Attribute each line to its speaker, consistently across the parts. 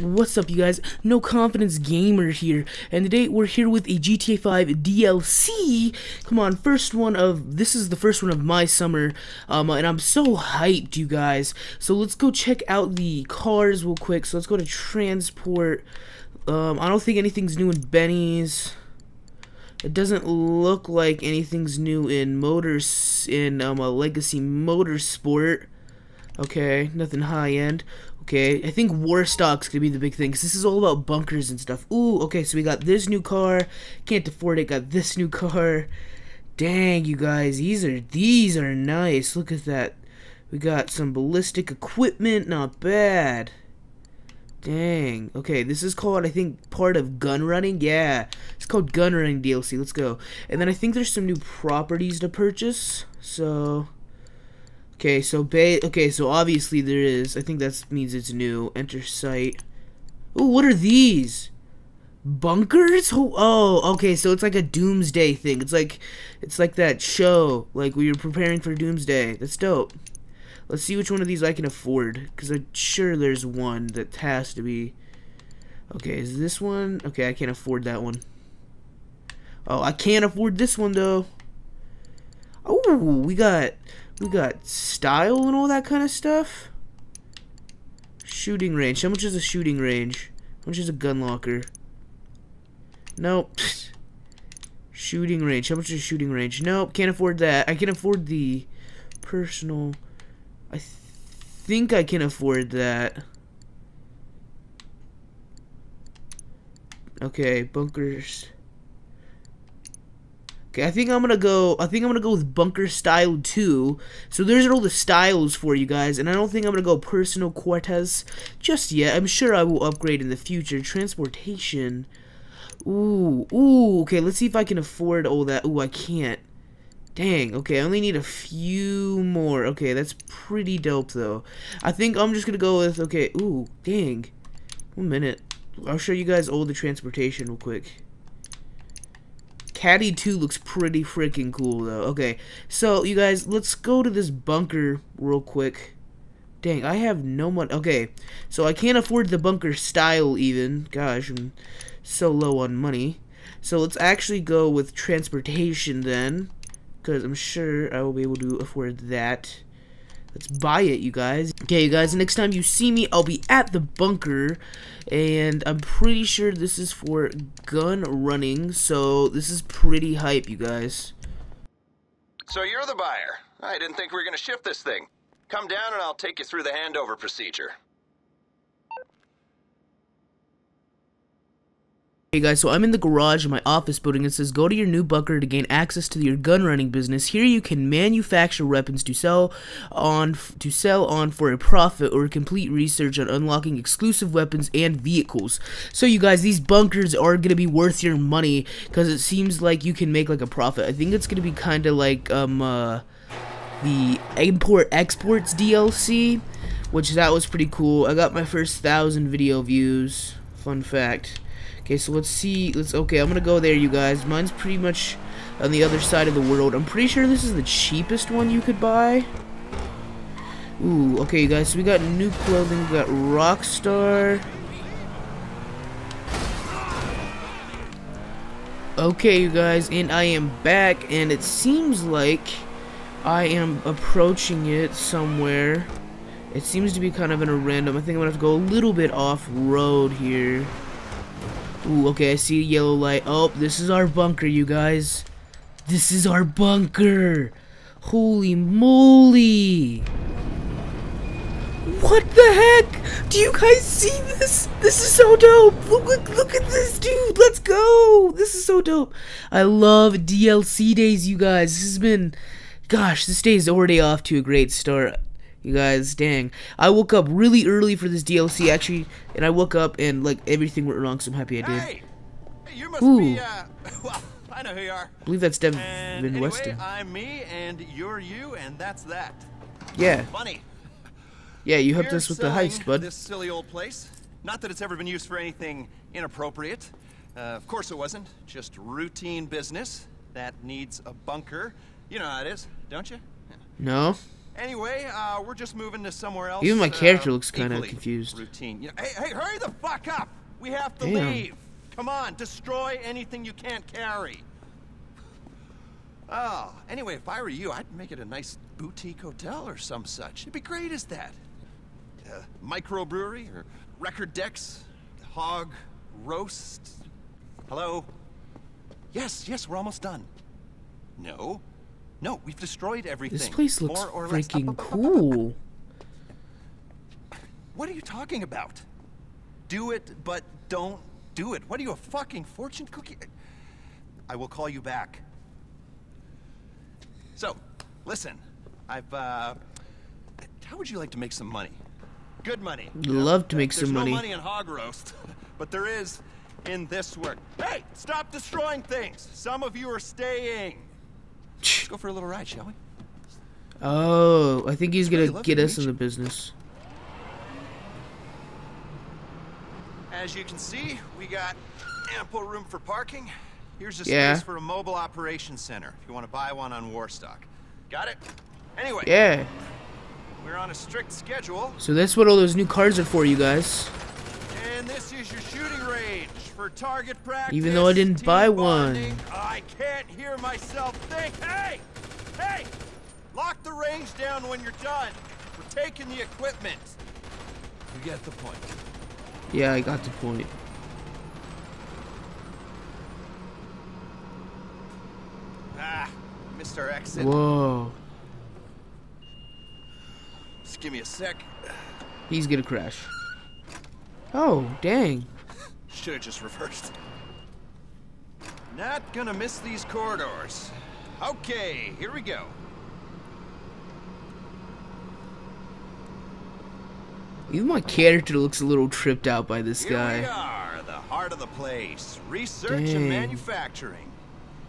Speaker 1: What's up, you guys? No Confidence Gamer here, and today we're here with a GTA 5 DLC. Come on, first one of this is the first one of my summer, um, and I'm so hyped, you guys. So let's go check out the cars real quick. So let's go to transport. Um, I don't think anything's new in Benny's. It doesn't look like anything's new in motors in um, a legacy motorsport. Okay, nothing high end. Okay, I think Warstock's gonna be the big thing, because this is all about bunkers and stuff. Ooh, okay, so we got this new car. Can't afford it, got this new car. Dang, you guys, these are, these are nice. Look at that. We got some ballistic equipment, not bad. Dang. Okay, this is called, I think, part of gun running. Yeah, it's called gun running DLC. Let's go. And then I think there's some new properties to purchase. So, Okay, so ba okay, so obviously there is. I think that means it's new. Enter site. Oh, what are these? Bunkers? Oh, oh, okay, so it's like a doomsday thing. It's like it's like that show, like we were preparing for doomsday. That's dope. Let's see which one of these I can afford, because I'm sure there's one that has to be. Okay, is this one? Okay, I can't afford that one. Oh, I can't afford this one, though. Oh, we got we got style and all that kind of stuff. Shooting range. How much is a shooting range? How much is a gun locker? Nope. shooting range. How much is a shooting range? Nope. Can't afford that. I can afford the personal. I th think I can afford that. Okay, bunkers. Okay, I think I'm gonna go. I think I'm gonna go with bunker style two. So there's all the styles for you guys, and I don't think I'm gonna go personal quarters just yet. I'm sure I will upgrade in the future. Transportation. Ooh, ooh. Okay, let's see if I can afford all that. Ooh, I can't. Dang. Okay, I only need a few more. Okay, that's pretty dope though. I think I'm just gonna go with. Okay. Ooh, dang. One minute. I'll show you guys all the transportation real quick. Caddy 2 looks pretty freaking cool, though. Okay, so, you guys, let's go to this bunker real quick. Dang, I have no money. Okay, so I can't afford the bunker style, even. Gosh, I'm so low on money. So let's actually go with transportation, then. Because I'm sure I will be able to afford that. Let's buy it, you guys. Okay, you guys, next time you see me, I'll be at the bunker. And I'm pretty sure this is for gun running. So this is pretty hype, you guys.
Speaker 2: So you're the buyer. I didn't think we were going to shift this thing. Come down and I'll take you through the handover procedure.
Speaker 1: Hey guys, so I'm in the garage of my office building. It says go to your new bunker to gain access to your gun running business. Here you can manufacture weapons to sell on to sell on for a profit or complete research on unlocking exclusive weapons and vehicles. So you guys, these bunkers are going to be worth your money because it seems like you can make like a profit. I think it's going to be kind of like um uh, the import exports DLC, which that was pretty cool. I got my first thousand video views. Fun fact. Okay, so let's see. Let's okay. I'm gonna go there, you guys. Mine's pretty much on the other side of the world. I'm pretty sure this is the cheapest one you could buy. Ooh, okay, you guys. So we got new clothing. We got Rockstar. Okay, you guys, and I am back, and it seems like I am approaching it somewhere. It seems to be kind of in a random. I think I'm gonna have to go a little bit off road here. Ooh, okay, I see a yellow light. Oh, this is our bunker, you guys. This is our bunker. Holy moly. What the heck? Do you guys see this? This is so dope. Look, look, look at this, dude. Let's go. This is so dope. I love DLC days, you guys. This has been, gosh, this day is already off to a great start. You guys, dang. I woke up really early for this DLC, actually, and I woke up and, like, everything went wrong, so I'm happy I did.
Speaker 2: Hey! You must
Speaker 1: Ooh.
Speaker 2: be, uh, well, I know who you are.
Speaker 1: I believe that's Devin
Speaker 2: And anyway,
Speaker 1: Weston.
Speaker 2: I'm me, and you're you, and that's that.
Speaker 1: Yeah,
Speaker 2: Funny.
Speaker 1: yeah, you helped
Speaker 2: We're
Speaker 1: us with the heist, bud.
Speaker 2: This silly old place. Not that it's ever been used for anything inappropriate. Uh, of course it wasn't. Just routine business that needs a bunker. You know how it is, don't you?
Speaker 1: No?
Speaker 2: Anyway, uh, we're just moving to somewhere else.
Speaker 1: Even my
Speaker 2: uh,
Speaker 1: character looks kinda confused.
Speaker 2: Routine. You know, hey, hey, hurry the fuck up! We have to
Speaker 1: Damn.
Speaker 2: leave. Come on, destroy anything you can't carry. Oh, anyway, if I were you, I'd make it a nice boutique hotel or some such. It'd be great as that. Uh, microbrewery or record decks, hog roast. Hello? Yes, yes, we're almost done. No. No, we've destroyed everything.
Speaker 1: This place looks freaking cool.
Speaker 2: What are you talking about? Do it, but don't do it. What are you, a fucking fortune cookie? I will call you back. So, listen, I've, uh, how would you like to make some money? Good money.
Speaker 1: Love to make some
Speaker 2: There's
Speaker 1: money.
Speaker 2: no money in hog roast, but there is in this work. Hey, stop destroying things. Some of you are staying. Let's go for a little ride, shall we?
Speaker 1: Oh, I think he's
Speaker 2: really
Speaker 1: gonna
Speaker 2: lovely
Speaker 1: get us in the business.
Speaker 2: As you can see, we got ample room for parking. Here's a
Speaker 1: Yeah.
Speaker 2: space for a mobile operations center if you want to buy one on Warstock. Got it? Anyway,
Speaker 1: Yeah.
Speaker 2: we're on a strict schedule,
Speaker 1: So that's what all those new cards are for, you guys.
Speaker 2: And this is your shooting range for target practice.
Speaker 1: Even though I didn't buy one.
Speaker 2: I can't hear myself think. Hey! Hey! Lock the range down when you're done. We're taking the equipment. You get the point.
Speaker 1: Yeah, I got the point.
Speaker 2: Ah, missed our exit.
Speaker 1: Whoa.
Speaker 2: Just give me a sec.
Speaker 1: He's gonna crash. Oh, dang.
Speaker 2: Should have just reversed. Not gonna miss these corridors. Okay, here we go.
Speaker 1: Even my character looks a little tripped out by this
Speaker 2: Here we
Speaker 1: guy.
Speaker 2: are, the heart of the place. Research
Speaker 1: Dang.
Speaker 2: and manufacturing.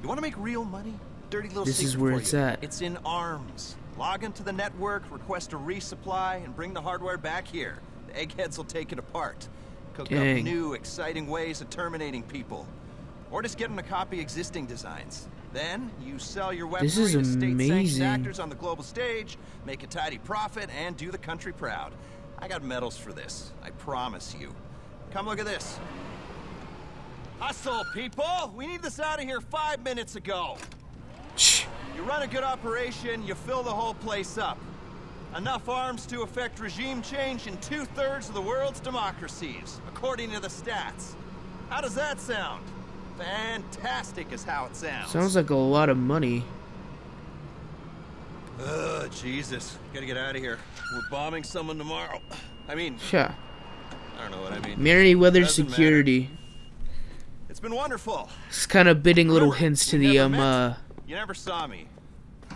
Speaker 2: You want to make real money? Dirty little
Speaker 1: This is where it's
Speaker 2: you.
Speaker 1: at.
Speaker 2: It's in arms. Log into the network, request a resupply, and bring the hardware back here. The eggheads will take it apart. Cook
Speaker 1: Dang.
Speaker 2: up new, exciting ways of terminating people. Or just get them to copy existing designs. Then, you sell your weaponry
Speaker 1: This is
Speaker 2: to state-sanctioned actors on the global stage, make a tidy profit, and do the country proud. I got medals for this, I promise you. Come look at this. Hustle, people! We need this out of here five minutes ago.
Speaker 1: Shh.
Speaker 2: You run a good operation, you fill the whole place up. Enough arms to effect regime change in two-thirds of the world's democracies, according to the stats. How does that sound? Fantastic is how it sounds.
Speaker 1: Sounds like a lot of money.
Speaker 2: Ugh, Jesus. Gotta get out of here. We're bombing someone tomorrow. I mean,
Speaker 1: Yeah.
Speaker 2: I don't know what I mean.
Speaker 1: Merryweather
Speaker 2: Doesn't matter.
Speaker 1: Security.
Speaker 2: It's been wonderful.
Speaker 1: It's kind of bidding little hints to
Speaker 2: we
Speaker 1: the um
Speaker 2: met.
Speaker 1: uh
Speaker 2: You never saw me.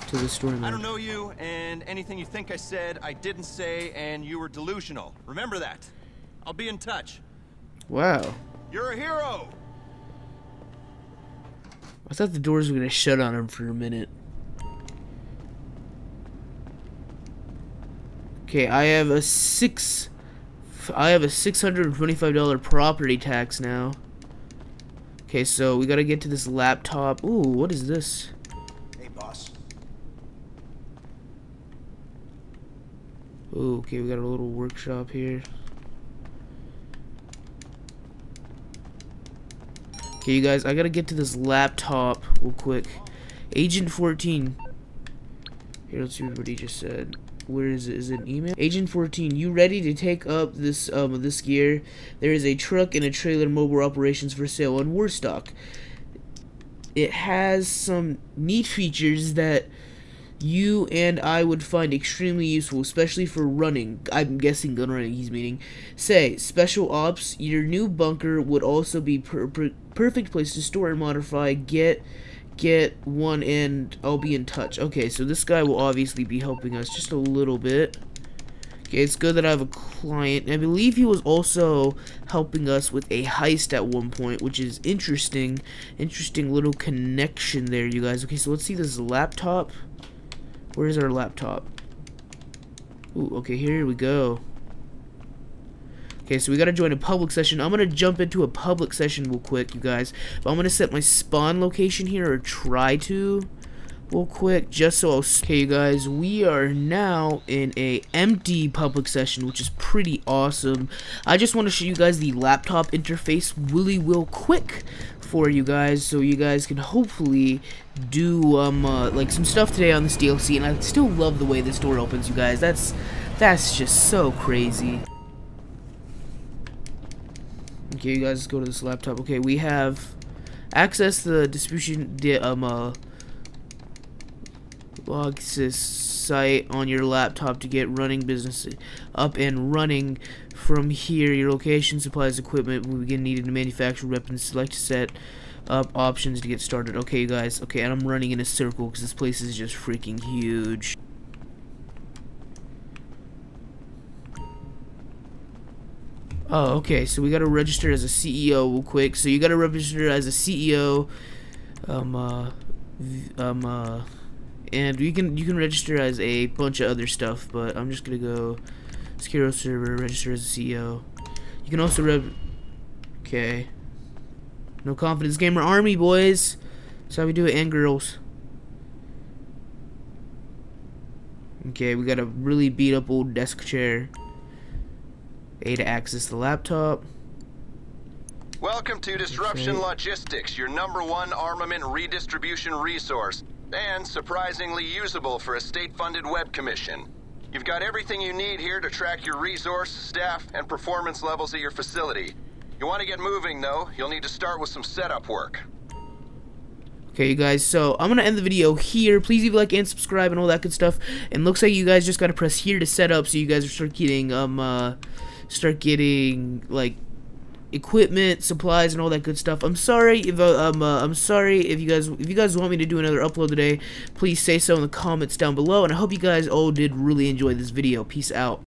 Speaker 1: To the storyline.
Speaker 2: I don't know you, and anything you think I said, I didn't say, and you were delusional. Remember that. I'll be in touch.
Speaker 1: Wow.
Speaker 2: You're a hero!
Speaker 1: I thought the doors were gonna shut on him for a minute. Okay, I have a six. I have a six hundred and twenty-five dollar property tax now. Okay, so we gotta get to this laptop. Ooh, what is this?
Speaker 3: Hey, boss.
Speaker 1: Ooh, okay, we got a little workshop here. Okay, you guys, I gotta get to this laptop real quick. Agent 14. Here, let's see what he just said. Where is it? Is it an email? Agent 14, you ready to take up this um this gear? There is a truck and a trailer mobile operations for sale on Warstock. It has some neat features that you and I would find extremely useful, especially for running. I'm guessing gun running he's meaning. Say, special ops, your new bunker would also be per- per- perfect place to store and modify. Get get one and I'll be in touch. Okay, so this guy will obviously be helping us just a little bit. Okay, it's good that I have a client. I believe he was also helping us with a heist at one point, which is interesting. Interesting little connection there, you guys. Okay, so let's see this laptop. Where's our laptop? Ooh, okay, here we go. Okay, so we gotta join a public session. I'm gonna jump into a public session real quick, you guys. But I'm gonna set my spawn location here, or try to. Real quick just so I'll okay you guys we are now in a empty public session which is pretty awesome. I just want to show you guys the laptop interface really real quick for you guys so you guys can hopefully do um uh, like some stuff today on this DLC and I still love the way this door opens you guys. That's that's just so crazy. Okay you guys go to this laptop. Okay we have access the distribution the um uh Logsys site on your laptop to get running business up and running from here your location supplies equipment will begin needing to manufacture weapons select set up options to get started okay guys okay and I'm running in a circle because this place is just freaking huge Oh, okay. So we got to register as a CEO real quick. So you got to register as a CEO. Um, uh, um, uh, and you can you can register as a bunch of other stuff, but I'm just gonna go SecuroServ, register as a CEO. You can also rev. Okay. No confidence gamer army boys. That's how we do it, and girls. Okay, we got a really beat up old desk chair. A to access the laptop.
Speaker 2: Welcome to Disruption. Logistics, your number one armament redistribution resource and surprisingly usable for a state-funded web commission. You've got everything you need here to track your resource, staff, and performance levels at your facility. You want to get moving, though, you'll need to start with some setup work.
Speaker 1: Okay, you guys, so I'm going to end the video here. Please leave a like and subscribe and all that good stuff. And looks like you guys just got to press here to set up so you guys start getting, um, uh, start getting, like, equipment, supplies, and all that good stuff. I'm sorry if uh, um, uh, I'm sorry if you guys if you guys want me to do another upload today. Please say so in the comments down below, and I hope you guys all did really enjoy this video. Peace out.